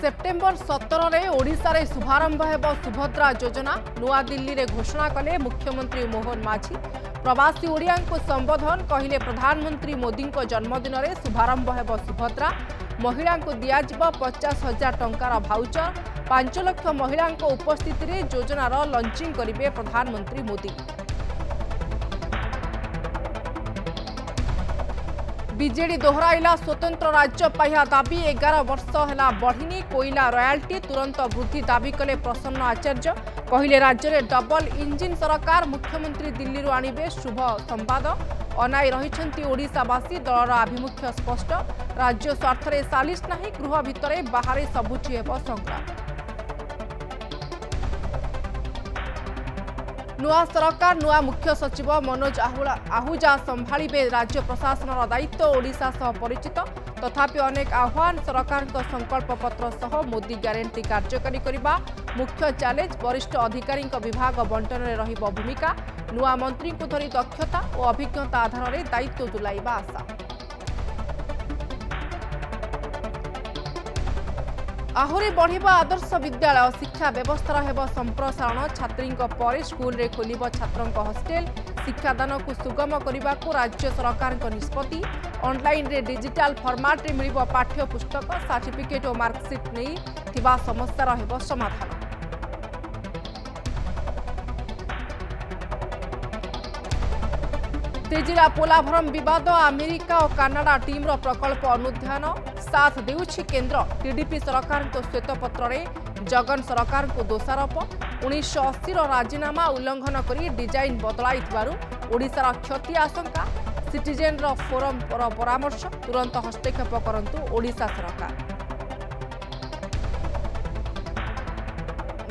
September September सतरले Voda शुभारम्भ हो नयाँदिल्ली घोषणा कले मुख्यमंत्री मोहन माझी प्रवासी को संबोधन कहिले प्रधानमंत्री मोदी को जन्मदिन शुभारंभ शुभारम्भ सुभद्रा महिला दिास हजार टाउचर पाँच लक्ष महिला उपस्थितिले जोजनार लन्चिङ गरे प्रधानमंत्री मोदी বিজেডি দোহরাইলা স্বতন্ত্র রাজ্য পাইয়া দাবি এগার বর্ষ হেলা বঢ়িনি কোইলা রয়াল্টি তুরন্ত বৃদ্ধি দাবি কলে প্রসন্ন আচার্য কহিলে রাজ্যের ডবল ইঞ্জিন সরকার মুখ্যমন্ত্রী দিল্লি আনবে শুভ সম্বাদ অনাই রয়েছেন ওড়শাবাসী দলর আভিমুখ্য স্পষ্ট রাজ্য স্বার্থে সালিশ না গৃহ ভিতরে বাহারে সবুজ হব সংগ্রাম ନୂଆ ସରକାର ନୂଆ ମୁଖ୍ୟ ସଚିବ ମନୋଜ ଆହୁଜା ସମ୍ଭାଳିବେ ରାଜ୍ୟ ପ୍ରଶାସନର ଦାୟିତ୍ୱ ଓଡ଼ିଶା ସହ ପରିଚିତ ତଥାପି ଅନେକ ଆହ୍ୱାନ ସରକାରଙ୍କ ସଂକଳ୍ପପତ୍ର ସହ ମୋଦି ଗ୍ୟାରେଣ୍ଟି କାର୍ଯ୍ୟକାରୀ କରିବା ମୁଖ୍ୟ ଚ୍ୟାଲେଞ୍ଜ ବରିଷ୍ଠ ଅଧିକାରୀଙ୍କ ବିଭାଗ ବଣ୍ଟନରେ ରହିବ ଭୂମିକା ନୂଆ ମନ୍ତ୍ରୀଙ୍କୁ ଧରି ଦକ୍ଷତା ଓ ଅଭିଜ୍ଞତା ଆଧାରରେ ଦାୟିତ୍ୱ ତୁଲାଇବା ଆଶା ଆହୁରି ବଢ଼ିବ ଆଦର୍ଶ ବିଦ୍ୟାଳୟ ଶିକ୍ଷା ବ୍ୟବସ୍ଥାର ହେବ ସମ୍ପ୍ରସାରଣ ଛାତ୍ରୀଙ୍କ ପରେ ସ୍କୁଲରେ ଖୋଲିବ ଛାତ୍ରଙ୍କ ହଷ୍ଟେଲ ଶିକ୍ଷାଦାନକୁ ସୁଗମ କରିବାକୁ ରାଜ୍ୟ ସରକାରଙ୍କ ନିଷ୍ପତ୍ତି ଅନ୍ଲାଇନ୍ରେ ଡିଜିଟାଲ ଫର୍ମାଟ୍ରେ ମିଳିବ ପାଠ୍ୟ ପୁସ୍ତକ ସାର୍ଟିଫିକେଟ୍ ଓ ମାର୍କସିଟ୍ ନେଇ ଥିବା ସମସ୍ୟାର ହେବ ସମାଧାନ তেজেরা পোলাভরম বিবাদ আমেরিকা ও কানাডা টিম্র প্রকল্প অনুধ্যান সাথ দেউছি কেন্দ্র টিডিপি সরকারক শ্বেতপত্রে জগন সরকারক দোষারোপ উনিশশো অশীর রাজিনামা উল্লঙ্ঘন করে ডিজাইন বদলাই ওড়িশার ক্ষতি আশঙ্কা সিটিজেনর ফোরমর পরামর্শ তুরন্ত হস্তক্ষেপ করতু ওড়িশা সরকার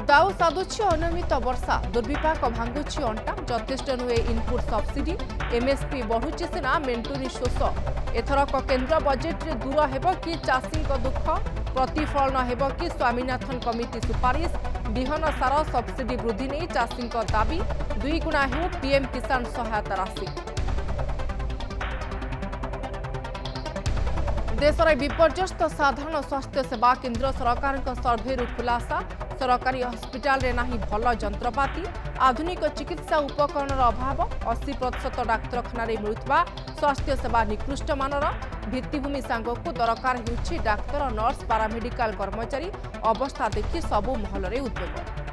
ଦାଉ ସାଧୁଛି ଅନିୟମିତ ବର୍ଷା ଦୁର୍ବିପାକ ଭାଙ୍ଗୁଛି ଅଣ୍ଟା ଯଥେଷ୍ଟ ନୁହେଁ ଇନପୁଟ୍ ସବସିଡି ଏମ୍ଏସ୍ପି ବଢ଼ୁଛି ସିନା ମେଣ୍ଟୁନି ଶୋଷ ଏଥରକ କେନ୍ଦ୍ର ବଜେଟ୍ରେ ଦୂର ହେବ କି ଚାଷୀଙ୍କ ଦୁଃଖ ପ୍ରତିଫଳନ ହେବ କି ସ୍ୱାମୀନାଥନ କମିଟି ସୁପାରିଶ ବିହନ ସାର ସବସିଡି ବୃଦ୍ଧି ନେଇ ଚାଷୀଙ୍କ ଦାବି ଦୁଇଗୁଣା ହେଉ ପିଏମ୍ କିଷାନ ସହାୟତା ରାଶି দেশের বিপর্যস্ত সাধারণ স্বাস্থ্য সেবা কেন্দ্র সরকার সর্ভে খুলাসা সরকারি হসপিটালে না ভাল যন্ত্রপাতি আধুনিক চিকিৎসা উপকরণের অভাব অশি প্রতিশত ডাক্তারখানার মিলুবা স্বাস্থ্য সেবা নিকৃষ্ট মানর ভিত্তিভূমি সাঙ্গক দরকার হচ্ছে ডাক্তার নর্স পারামেডিকাল কর্মচারী অবস্থা দেখি সবু মহলরে উদ্বেগ